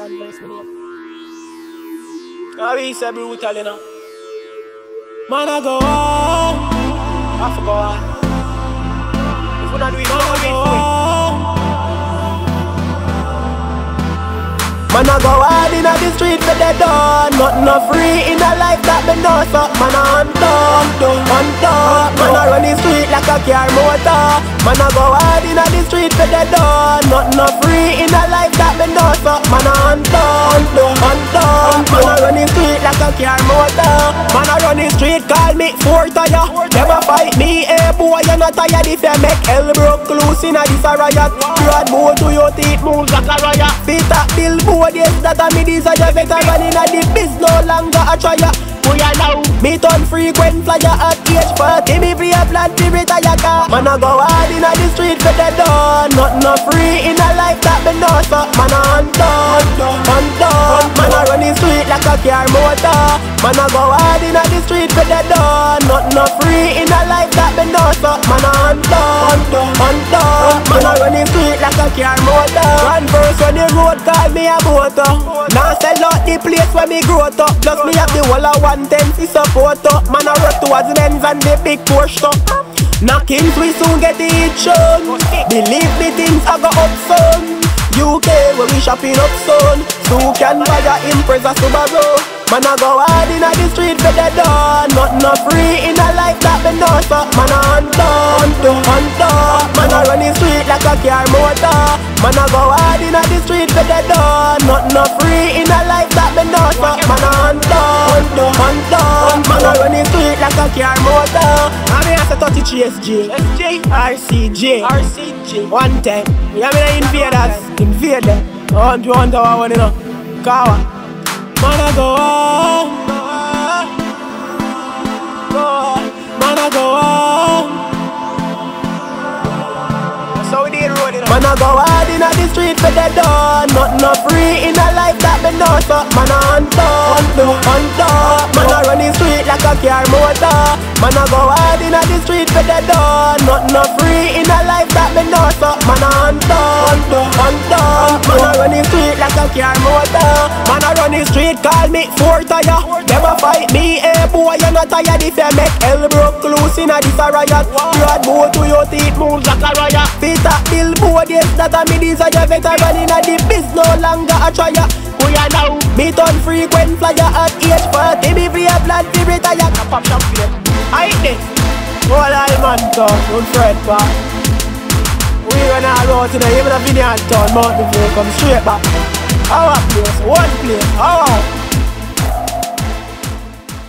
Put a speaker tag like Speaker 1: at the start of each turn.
Speaker 1: Kranverse me we say brutal, you know. Man, I go on. I forgo on. If we not do it, man, I go on. Man, I go hard in the street for the dawn. Nothing no free in a life that me know. So, man, I hunt doe, hunt doe. Man, I run the street like a car motor. Man, I go hard in the street for the dawn. Nothing no free in a life the street, call me four tire. Never fight me, eh, boy, you're not tired if you make hell broke loose in a this a riot. Broad move to your teeth, moves like a riot. Fit up billboard, yes, that a me desire. Veteran in a the biz, no longer a trier. Boy, I know me turn frequent flyer at age 40 Me free a plan to retire car Man, I go hard in the street for the dawn Nothing no free in a life that me know So, man, I hunt a car motor. Man, I go hard in the street for the dawn Nothing no free in a life that me know So, man, I hunt down, hunt down Man, I run the street like a car motor. Run first when the road call me a motor. Now sell out the place where me grow up. Plus me have the whole of one ten fi support up. Man I work towards Benz and the big Porsche up Nokkinz we soon get hit shown Believe me things I go up son UK where we shopping up son So can buy a Impreza Subaru. Man I go hard in the street for the dawn. Nothing no free in a life that me know So man I hunt down, hunt down. Man I run the street like a car motor. Man I go hard in the street for the dawn. Nothing no free in a life that me know I 30 GSG SJ RCJ RCJ 110 Yeah me the invaders? Invade them. I want you want our one you know? Kawa. I go on Man I go hard in the street for the dawn Nothing no free in a life that me know. So man I hunt down, hunt Man I run the street like a car motor. Man I go hard in the street for the dawn Nothing no free in a life that me know. So man I hunt down, hunt Man I run the street like a car motor. Man I run the street call me four tire Never fight me, eh boy you're not tired If you make hell broke loose in a this a Broad move to your teeth moves like a riot. Fit a billboard yes that a me desire. Veteran in a the biz no longer a trier. We are now Me turn frequent flyer at age 40 Me free a plan to retire. Pop for them I this All I man talk Don't fret back We gonna all out today Even a vineyard town. Mountain View Come straight back. Our place One place Our